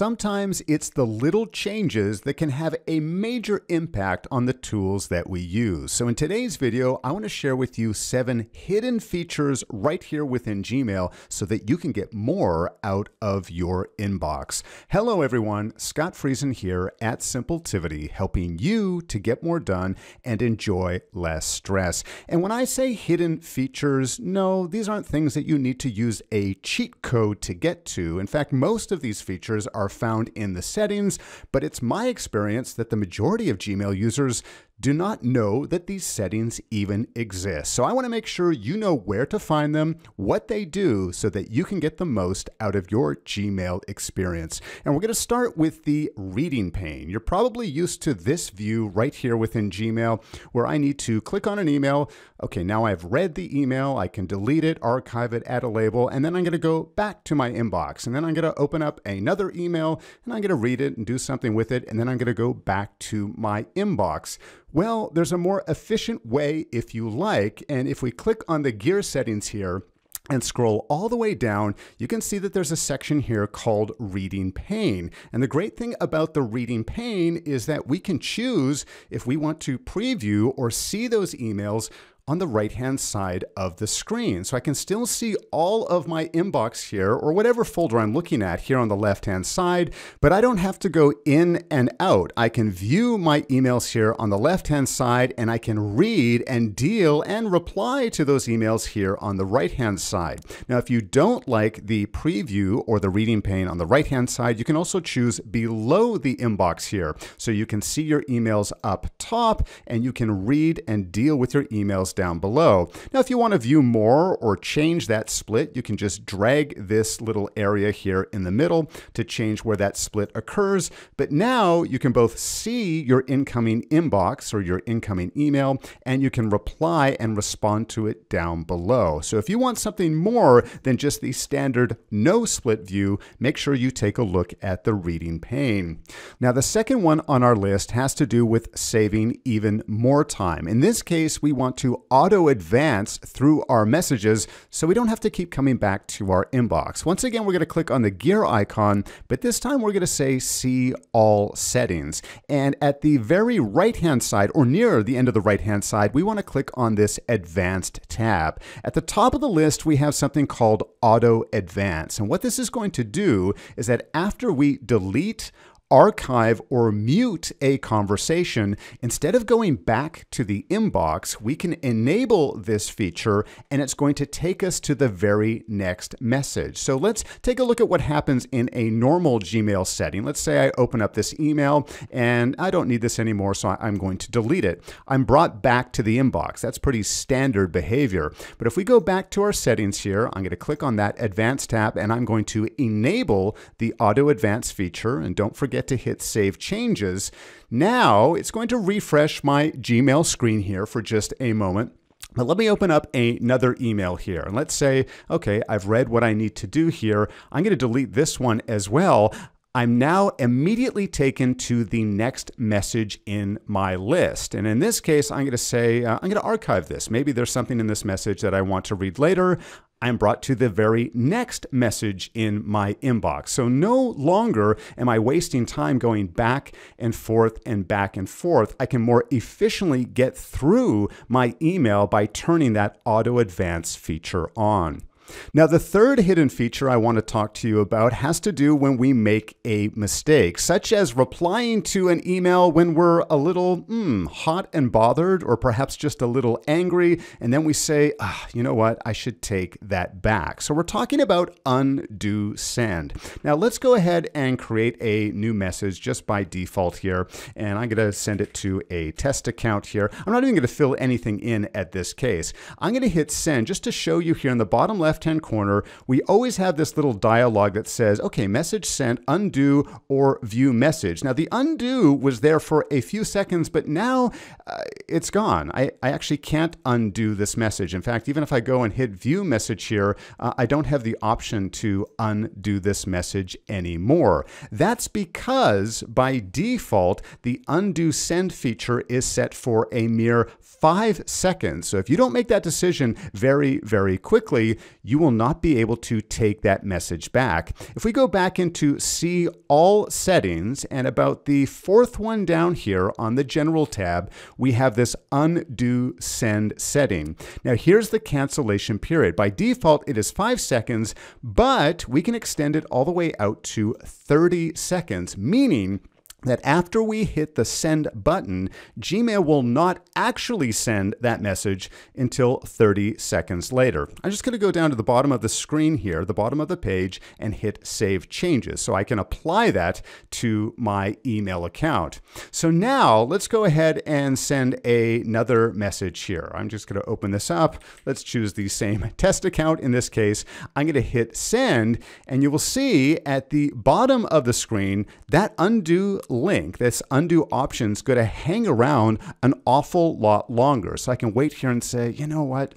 Sometimes it's the little changes that can have a major impact on the tools that we use. So in today's video, I want to share with you seven hidden features right here within Gmail so that you can get more out of your inbox. Hello everyone, Scott Friesen here at Simpletivity, helping you to get more done and enjoy less stress. And when I say hidden features, no, these aren't things that you need to use a cheat code to get to. In fact, most of these features are found in the settings, but it's my experience that the majority of Gmail users do not know that these settings even exist. So I want to make sure you know where to find them, what they do, so that you can get the most out of your Gmail experience. And we're going to start with the reading pane. You're probably used to this view right here within Gmail where I need to click on an email. Okay, now I've read the email. I can delete it, archive it, add a label, and then I'm going to go back to my inbox. And then I'm going to open up another email and I'm going to read it and do something with it. And then I'm going to go back to my inbox. Well, there's a more efficient way if you like. And if we click on the gear settings here, and scroll all the way down, you can see that there's a section here called Reading Pane. And the great thing about the Reading Pane is that we can choose if we want to preview or see those emails on the right hand side of the screen. So I can still see all of my inbox here or whatever folder I'm looking at here on the left hand side, but I don't have to go in and out. I can view my emails here on the left hand side and I can read and deal and reply to those emails here on the right hand side. Now, if you don't like the preview or the reading pane on the right hand side, you can also choose below the inbox here. So you can see your emails up top and you can read and deal with your emails down below. Now, if you want to view more or change that split, you can just drag this little area here in the middle to change where that split occurs. But now you can both see your incoming inbox or your incoming email, and you can reply and respond to it down below. So if you want something more than just the standard no split view, make sure you take a look at the reading pane. Now, the second one on our list has to do with saving even more time. In this case, we want to auto advance through our messages so we don't have to keep coming back to our inbox. Once again, we're going to click on the gear icon, but this time we're going to say see all settings. And at the very right hand side or near the end of the right hand side, we want to click on this advanced tab. At the top of the list, we have something called auto advance. And what this is going to do is that after we delete archive or mute a conversation, instead of going back to the inbox, we can enable this feature and it's going to take us to the very next message. So let's take a look at what happens in a normal Gmail setting. Let's say I open up this email and I don't need this anymore, so I'm going to delete it. I'm brought back to the inbox. That's pretty standard behavior. But if we go back to our settings here, I'm going to click on that advanced tab and I'm going to enable the auto advance feature. And don't forget forget to hit Save Changes. Now it's going to refresh my Gmail screen here for just a moment. But let me open up another email here. And let's say, okay, I've read what I need to do here. I'm going to delete this one as well. I'm now immediately taken to the next message in my list. And in this case, I'm going to say, uh, I'm going to archive this. Maybe there's something in this message that I want to read later. I'm brought to the very next message in my inbox. So no longer am I wasting time going back and forth and back and forth. I can more efficiently get through my email by turning that auto advance feature on. Now, the third hidden feature I want to talk to you about has to do when we make a mistake, such as replying to an email when we're a little mm, hot and bothered, or perhaps just a little angry, and then we say, ah, you know what, I should take that back. So we're talking about undo send. Now, let's go ahead and create a new message just by default here, and I'm going to send it to a test account here. I'm not even going to fill anything in at this case. I'm going to hit send just to show you here in the bottom left left-hand corner, we always have this little dialog that says, okay, message sent, undo, or view message. Now, the undo was there for a few seconds, but now uh, it's gone. I, I actually can't undo this message. In fact, even if I go and hit view message here, uh, I don't have the option to undo this message anymore. That's because by default, the undo send feature is set for a mere five seconds. So if you don't make that decision very, very quickly, you will not be able to take that message back. If we go back into see all settings and about the fourth one down here on the general tab, we have this undo send setting. Now here's the cancellation period. By default, it is five seconds, but we can extend it all the way out to 30 seconds, meaning that after we hit the send button, Gmail will not actually send that message until 30 seconds later. I'm just going to go down to the bottom of the screen here, the bottom of the page, and hit Save Changes so I can apply that to my email account. So now let's go ahead and send another message here. I'm just going to open this up. Let's choose the same test account in this case. I'm going to hit Send, and you will see at the bottom of the screen that undo link, this undo option is going to hang around an awful lot longer. So I can wait here and say, you know what?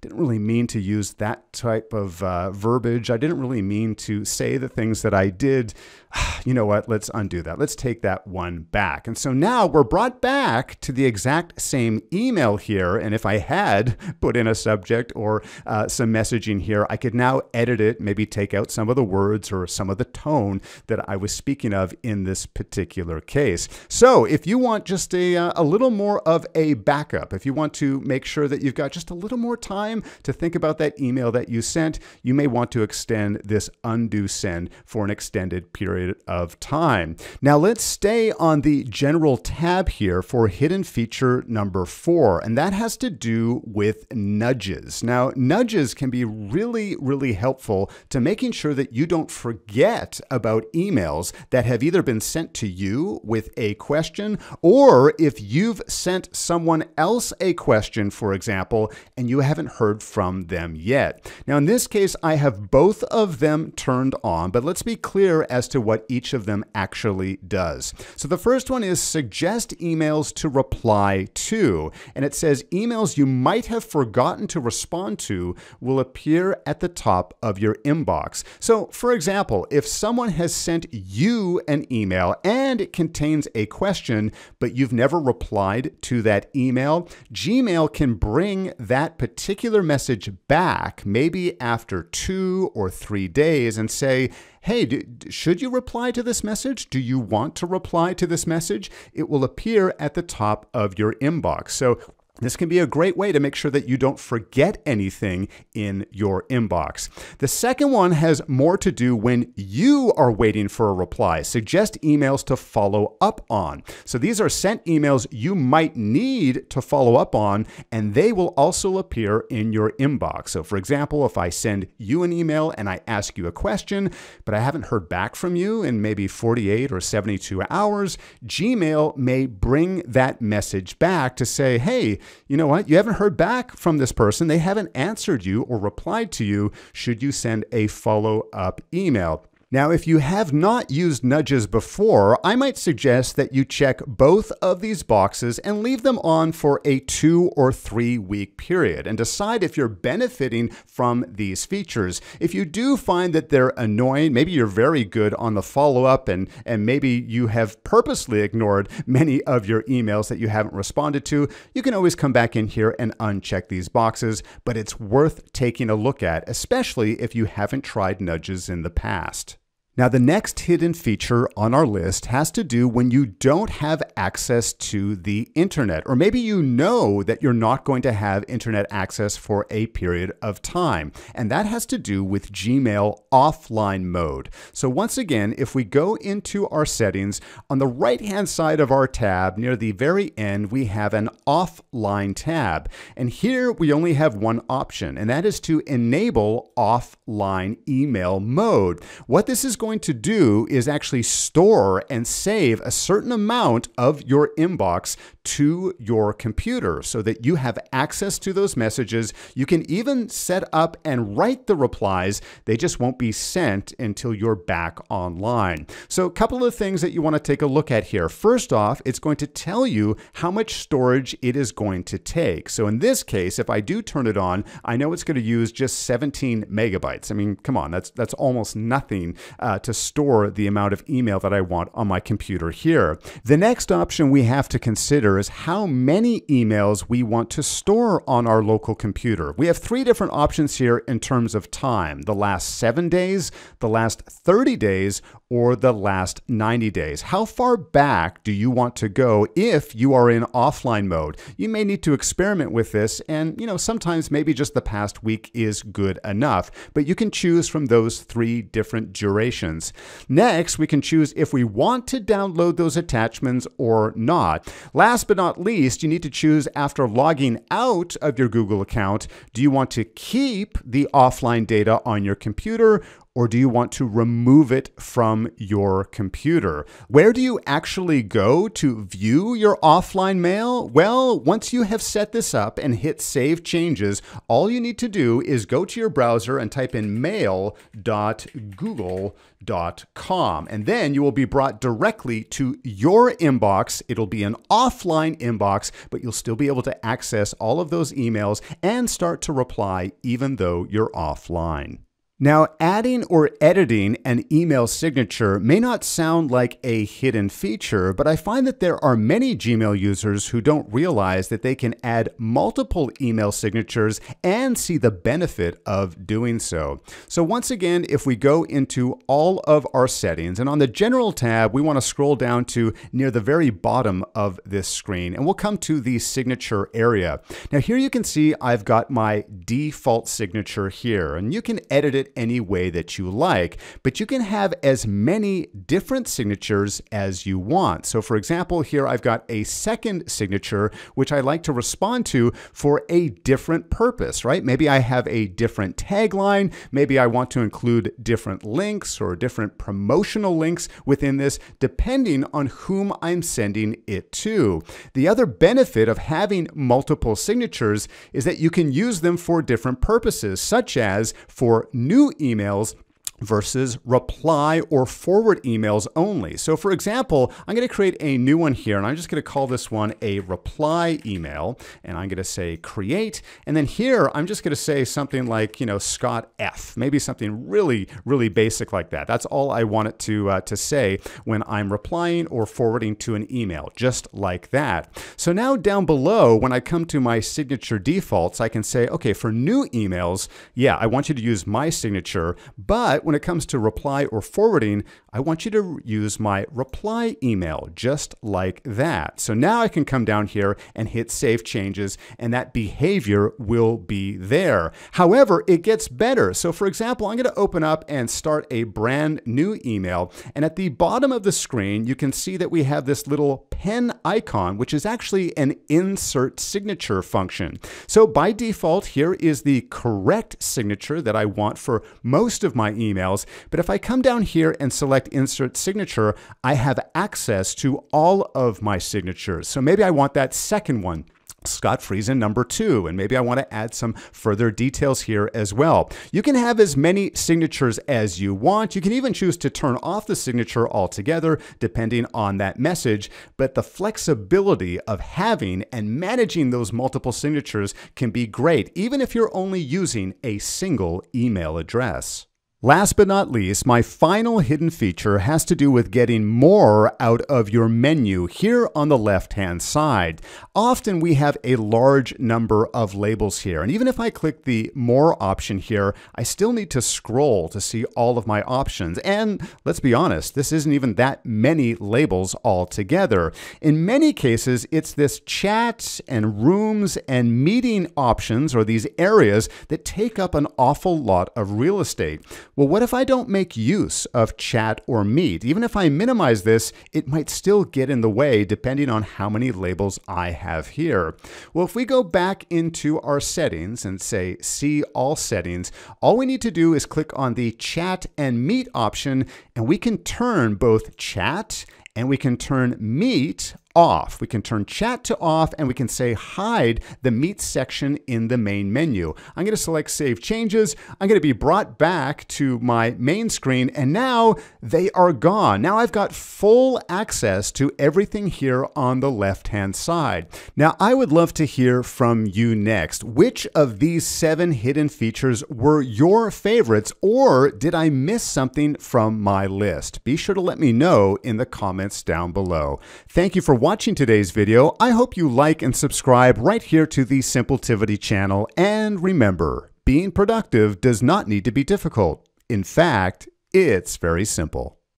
Didn't really mean to use that type of uh, verbiage. I didn't really mean to say the things that I did. You know what? Let's undo that. Let's take that one back. And so now we're brought back to the exact same email here. And if I had put in a subject or uh, some messaging here, I could now edit it, maybe take out some of the words or some of the tone that I was speaking of in this particular case. So if you want just a, uh, a little more of a backup, if you want to make sure that you've got just a little more time to think about that email that you sent, you may want to extend this undo send for an extended period of time. Now let's stay on the general tab here for hidden feature number four, and that has to do with nudges. Now, nudges can be really, really helpful to making sure that you don't forget about emails that have either been sent to you with a question, or if you've sent someone else a question, for example, and you haven't heard from them yet. Now, in this case, I have both of them turned on, but let's be clear as to what each of them actually does. So the first one is suggest emails to reply to, and it says emails you might have forgotten to respond to will appear at the top of your inbox. So, for example, if someone has sent you an email and it contains a question, but you've never replied to that email, Gmail can bring that particular message back, maybe after two or three days, and say, hey, do, should you reply to this message? Do you want to reply to this message? It will appear at the top of your inbox. So this can be a great way to make sure that you don't forget anything in your inbox. The second one has more to do when you are waiting for a reply. Suggest emails to follow up on. So these are sent emails you might need to follow up on, and they will also appear in your inbox. So, for example, if I send you an email and I ask you a question, but I haven't heard back from you in maybe 48 or 72 hours, Gmail may bring that message back to say, hey, you know what? You haven't heard back from this person. They haven't answered you or replied to you. Should you send a follow up email? Now, if you have not used nudges before, I might suggest that you check both of these boxes and leave them on for a two or three week period and decide if you're benefiting from these features. If you do find that they're annoying, maybe you're very good on the follow up and, and maybe you have purposely ignored many of your emails that you haven't responded to, you can always come back in here and uncheck these boxes, but it's worth taking a look at, especially if you haven't tried nudges in the past. Now, the next hidden feature on our list has to do when you don't have access to the internet, or maybe you know that you're not going to have internet access for a period of time. And that has to do with Gmail offline mode. So, once again, if we go into our settings, on the right hand side of our tab, near the very end, we have an offline tab. And here we only have one option, and that is to enable offline email mode. What this is going going to do is actually store and save a certain amount of your inbox to your computer so that you have access to those messages. You can even set up and write the replies. They just won't be sent until you're back online. So, a couple of things that you want to take a look at here. First off, it's going to tell you how much storage it is going to take. So, in this case, if I do turn it on, I know it's going to use just 17 megabytes. I mean, come on, that's that's almost nothing uh, to store the amount of email that I want on my computer here. The next option we have to consider matters how many emails we want to store on our local computer. We have three different options here in terms of time the last seven days, the last 30 days, or the last 90 days. How far back do you want to go if you are in offline mode? You may need to experiment with this, and you know, sometimes maybe just the past week is good enough, but you can choose from those three different durations. Next, we can choose if we want to download those attachments or not. Last but not least, you need to choose after logging out of your Google account, do you want to keep the offline data on your computer or do you want to remove it from your computer? Where do you actually go to view your offline mail? Well, once you have set this up and hit Save Changes, all you need to do is go to your browser and type in mail.google.com. And then you will be brought directly to your inbox. It'll be an offline inbox, but you'll still be able to access all of those emails and start to reply even though you're offline. Now, adding or editing an email signature may not sound like a hidden feature, but I find that there are many Gmail users who don't realize that they can add multiple email signatures and see the benefit of doing so. So once again, if we go into all of our settings and on the General tab, we want to scroll down to near the very bottom of this screen and we'll come to the signature area. Now here you can see I've got my default signature here and you can edit it any way that you like, but you can have as many different signatures as you want. So for example, here I've got a second signature, which I like to respond to for a different purpose, right? Maybe I have a different tagline. Maybe I want to include different links or different promotional links within this, depending on whom I'm sending it to. The other benefit of having multiple signatures is that you can use them for different purposes, such as for new new emails versus reply or forward emails only. So for example, I'm going to create a new one here and I'm just going to call this one a reply email and I'm going to say create and then here I'm just going to say something like, you know, Scott F, maybe something really, really basic like that. That's all I want it to, uh, to say when I'm replying or forwarding to an email, just like that. So now down below, when I come to my signature defaults, I can say, okay, for new emails, yeah, I want you to use my signature, but when it comes to reply or forwarding, I want you to use my reply email just like that. So now I can come down here and hit save changes and that behavior will be there. However, it gets better. So for example, I'm going to open up and start a brand new email. And at the bottom of the screen, you can see that we have this little pen icon, which is actually an insert signature function. So by default, here is the correct signature that I want for most of my emails emails. But if I come down here and select insert signature, I have access to all of my signatures. So maybe I want that second one. Scott Friesen number two, and maybe I want to add some further details here as well. You can have as many signatures as you want. You can even choose to turn off the signature altogether, depending on that message. But the flexibility of having and managing those multiple signatures can be great, even if you're only using a single email address. Last but not least, my final hidden feature has to do with getting more out of your menu here on the left-hand side. Often we have a large number of labels here, and even if I click the More option here, I still need to scroll to see all of my options. And let's be honest, this isn't even that many labels altogether. In many cases, it's this chat and rooms and meeting options, or these areas, that take up an awful lot of real estate. Well, what if I don't make use of chat or meet? Even if I minimize this, it might still get in the way depending on how many labels I have here. Well, if we go back into our settings and say see all settings, all we need to do is click on the chat and meet option and we can turn both chat and we can turn meet off. We can turn chat to off and we can say hide the meet section in the main menu. I'm going to select save changes. I'm going to be brought back to my main screen and now they are gone. Now I've got full access to everything here on the left hand side. Now I would love to hear from you next. Which of these seven hidden features were your favorites or did I miss something from my list? Be sure to let me know in the comments down below. Thank you for watching today's video. I hope you like and subscribe right here to the Simpletivity channel. And remember, being productive does not need to be difficult. In fact, it's very simple.